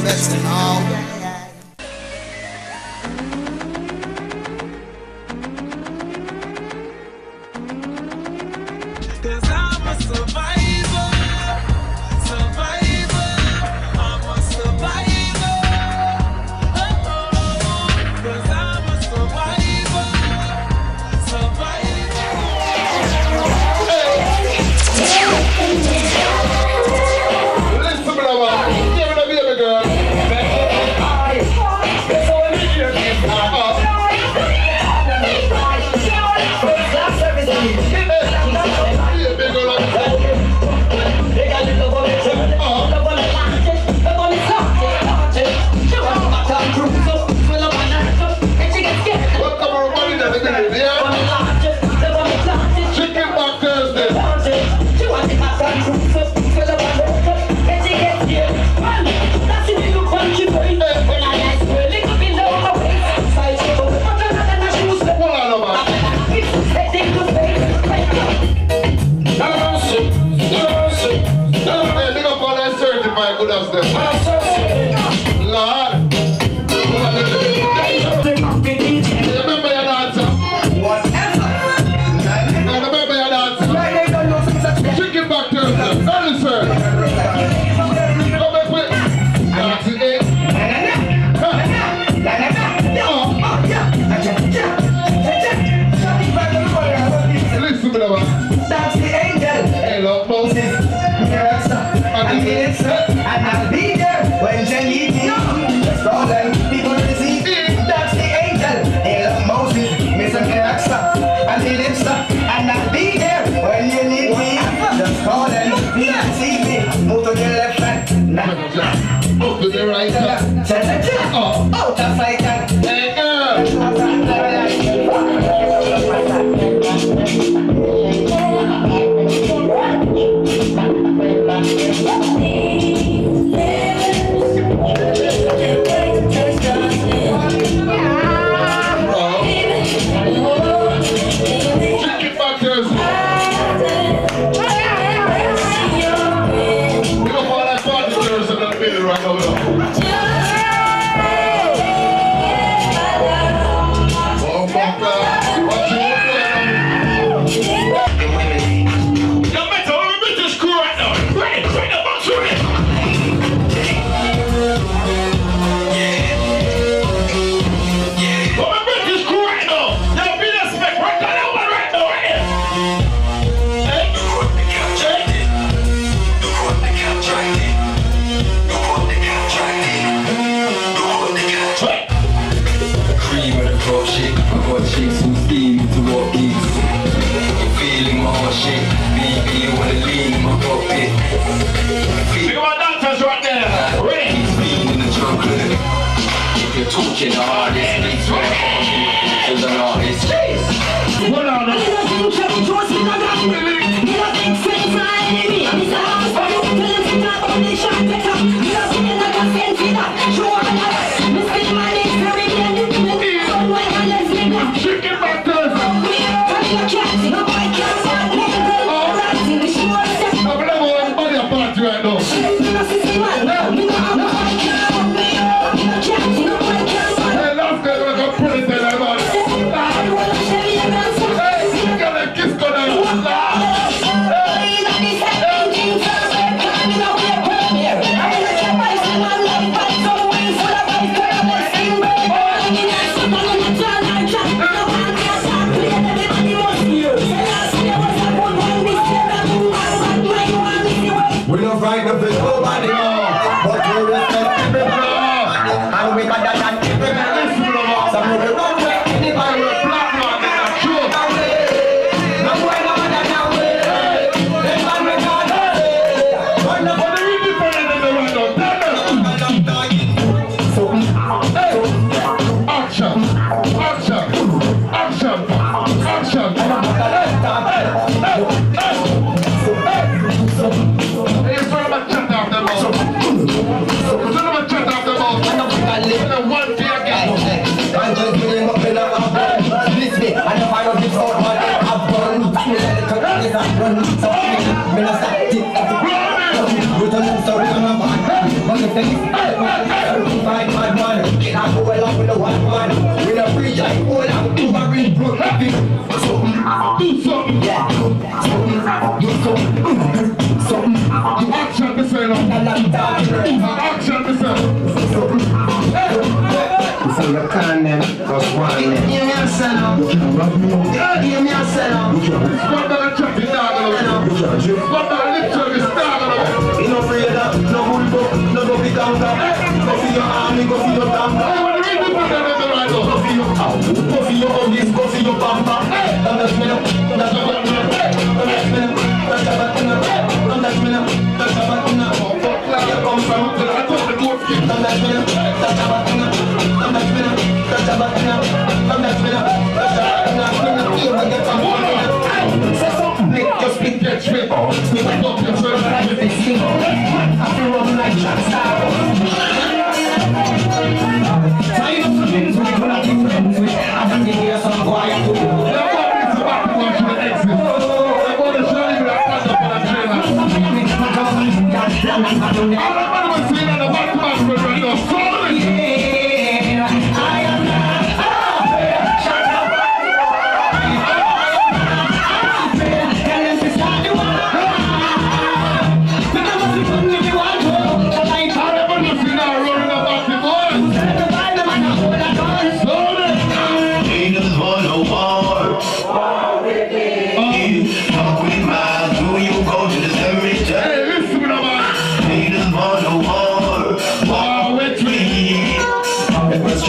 investing all. Back Thursday. Chicken me not stop it. With a loose, so we're gonna run. But the thing is, bad man. We not preach like all I'm covering broke. Something, Do something. yeah. Something, do something, something. You action me say now. And I'm talking. Action you one them. Hear me a out. You can rob me a out. You can What down a little bit? What start a little? You no afraid of bamba. Don't touch me me up your thing. I feel run like Jack Sparrow.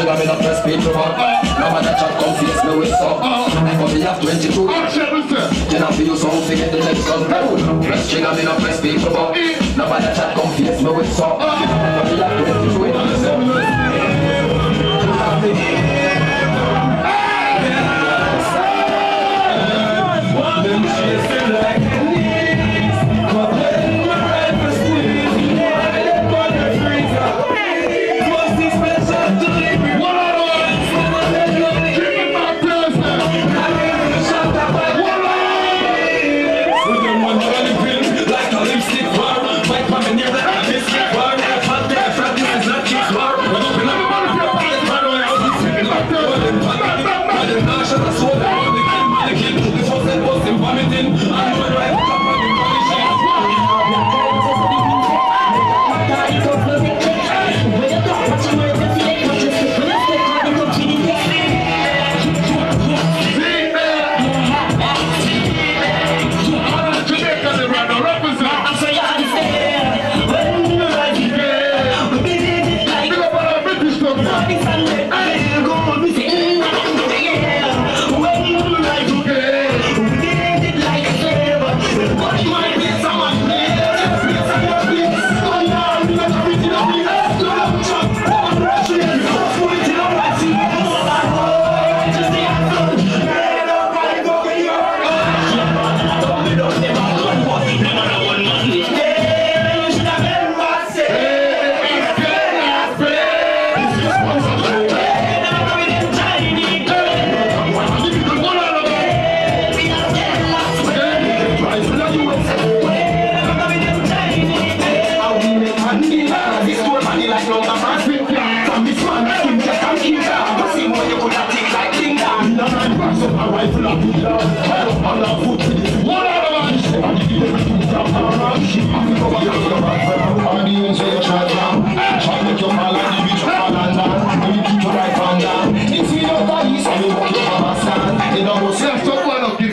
Trigger, me not press people up. No matter chat, come face me with some. Got me have 22. Action. Then I feel so to get the next gun. Press trigger, me not press people up. No matter chat, come face me with some. Got me have 22 See See, I stop one of give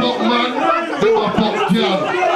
fuck man, them a fuck girl.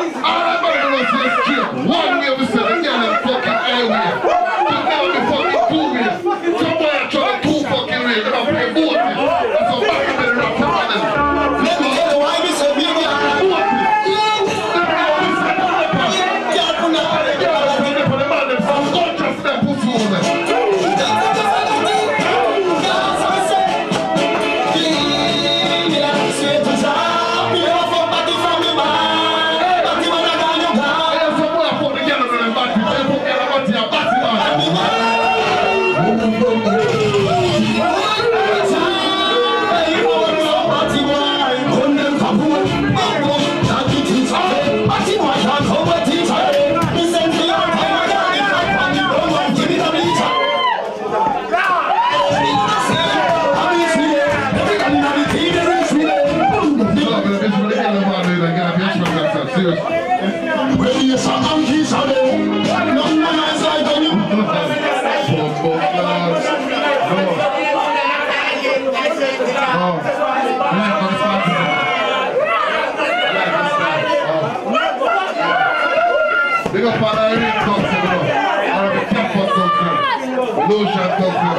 come from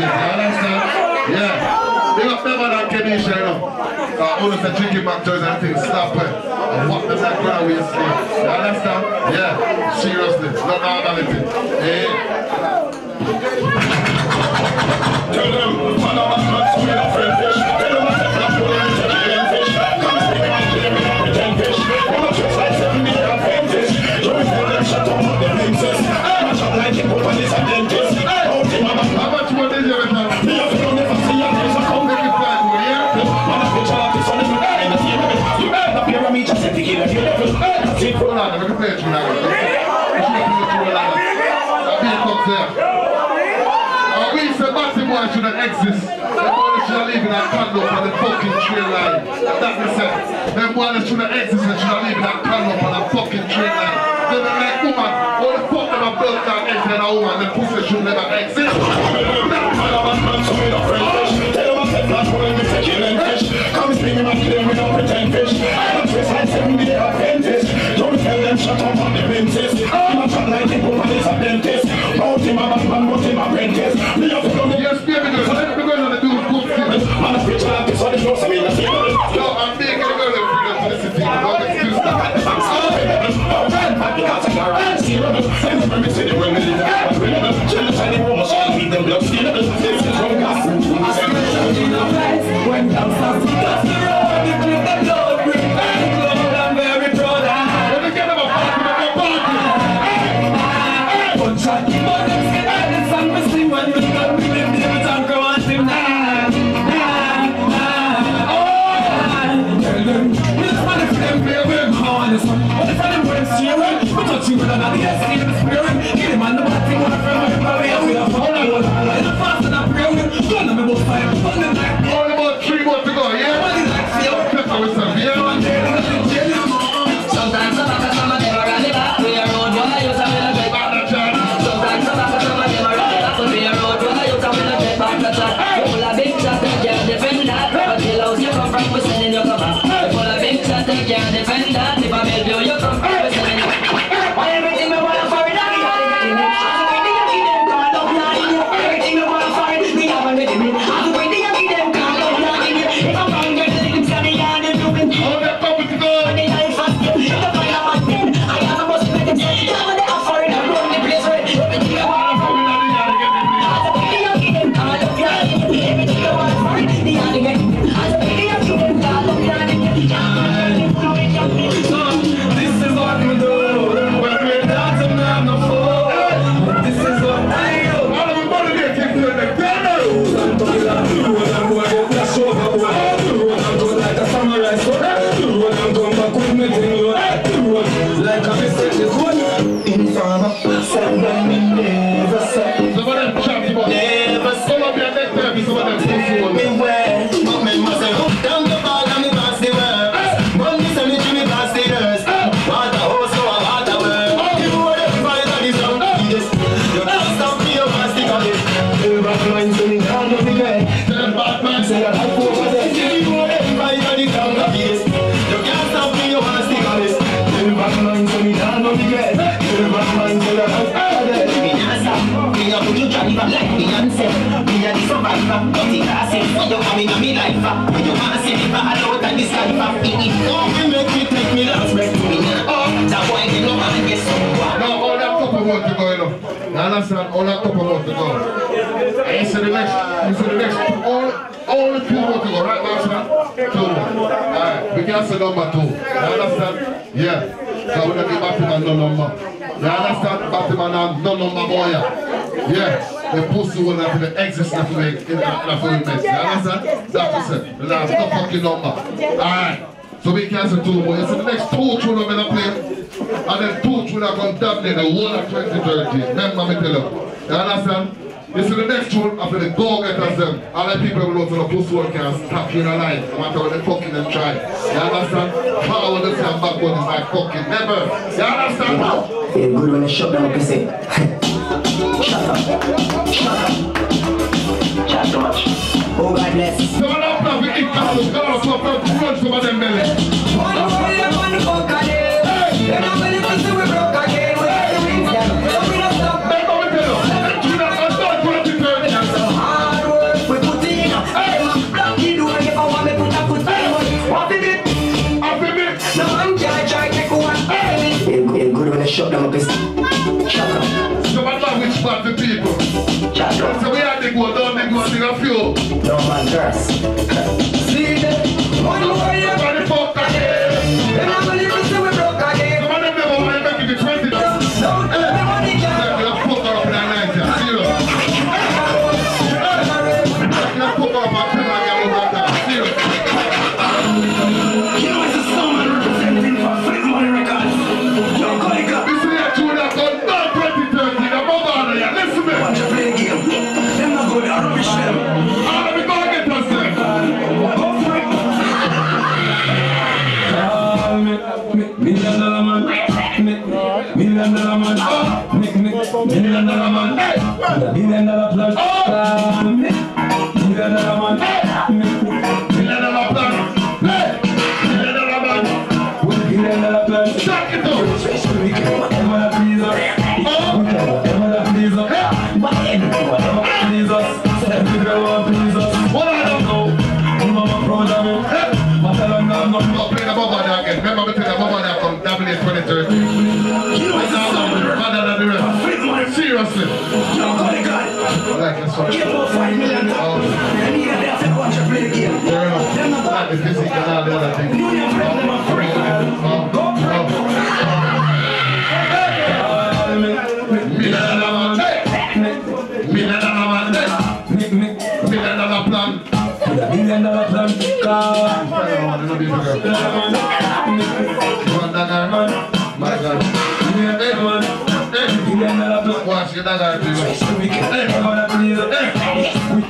You understand? Yeah. Big up them and Kenisha, you know. Uh, all of the and things, stop it. And what the black girl we. You understand? Yeah. Seriously. Not normality. Tell them, not going to. exist. They should have leaving that condom on the fucking tree line. That makes sense. Them one that should have and should have leaving that candle. on the the city. Yo, I'm making a girl and freedom to listen to you. Don't excuse that. When to go, know. You understand? All that couple to go. And you the next, you see the next, all, all two more to go, right, Master? Two. Alright, we can say number two. You understand? Yeah. So we're gonna be Batman no number. You understand? Batman and no number boy. Yeah. The pussy will have the exist that way in the full mess. You understand? That's what I said. The last no fucking number. Alright. So we can say two more. See the next two tune I'm gonna play. And then two tune are gonna dominate the whole of 2030. Remember me tell you. You understand? You see the next tune after the go-getters them. All the people who know to the pussy one can stop you in a line. No matter what they fucking them try. You understand? Power the same backbone is my fucking never. You understand? Feel good when you shut down up, say. Shut up. Shut up. Chat too much. Oh, God bless. To pop up tell you. Them tune that can start 2030. Happy mix. Feel feel good when you shut up. Shut up. So not which part the people. Too much. So we had to go down, they go and dig a few. No man curse. Somebody fuck again. Some of them never want to make it to 20. Like this one. Oh. Fair enough. Like the physique and all the other things.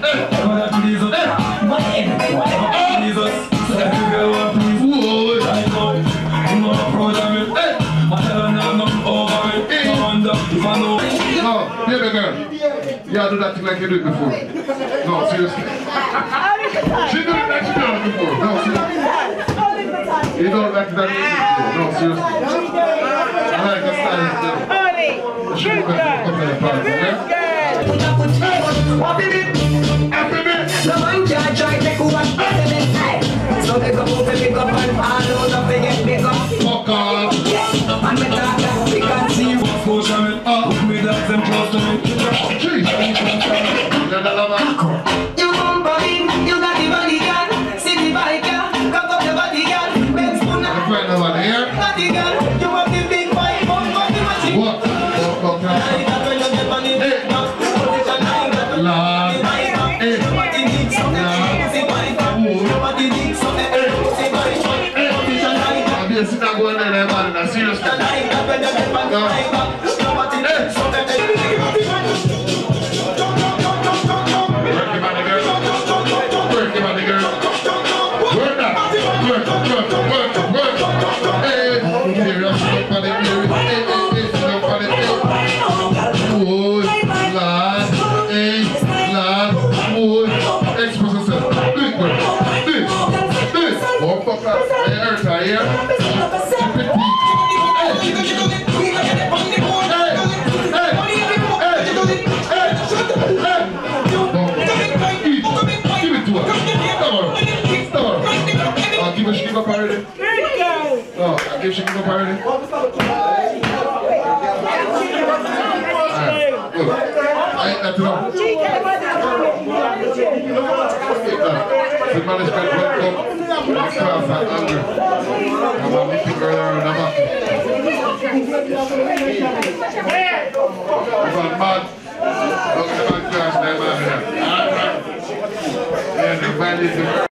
Whatever that please. Whatever that please us. Every girl want please Whoa, I know, you know I'm proud of me. Hey! I tell her now, nothing over me. I wonder if I know. No, baby girl. Yeah, do that thing like you did before. No, seriously. She did it like she did it before. No, seriously. You don't like that before. No, seriously. I like the style you did. You should go back to the party, okay? Happy bit. No man can try take over So they go move it, pick up and all those up, they get big up Fuck off. And me talk that we can see you Push on me, uh, me that them close to me. Oh, hey, hey. Give it to her. Come on. Come. Uh, give her she give up already. The management welcome Mustafa Andrew. I'm a little Yeah, the